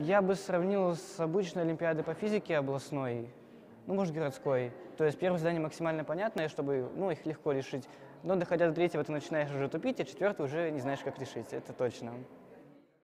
Я бы сравнил с обычной Олимпиадой по физике областной, ну, может, городской. То есть первое задание максимально понятное, чтобы ну, их легко решить. Но доходя до третьего, ты начинаешь уже тупить, а четвертый уже не знаешь, как решить, это точно.